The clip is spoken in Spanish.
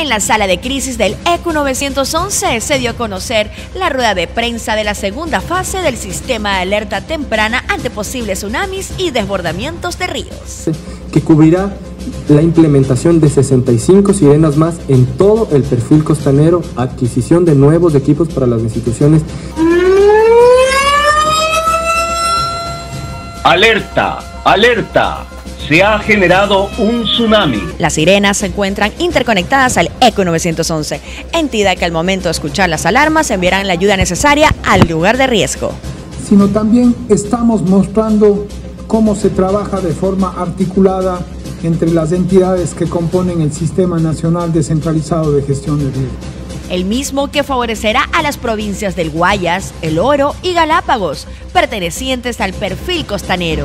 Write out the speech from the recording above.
En la sala de crisis del ECU 911 se dio a conocer la rueda de prensa de la segunda fase del sistema de alerta temprana ante posibles tsunamis y desbordamientos de ríos. Que cubrirá la implementación de 65 sirenas más en todo el perfil costanero, adquisición de nuevos equipos para las instituciones. Alerta, alerta se ha generado un tsunami. Las sirenas se encuentran interconectadas al ECO 911, entidad que al momento de escuchar las alarmas enviarán la ayuda necesaria al lugar de riesgo. Sino también estamos mostrando cómo se trabaja de forma articulada entre las entidades que componen el Sistema Nacional Descentralizado de Gestión de Riesgo. El mismo que favorecerá a las provincias del Guayas, El Oro y Galápagos, pertenecientes al perfil costanero.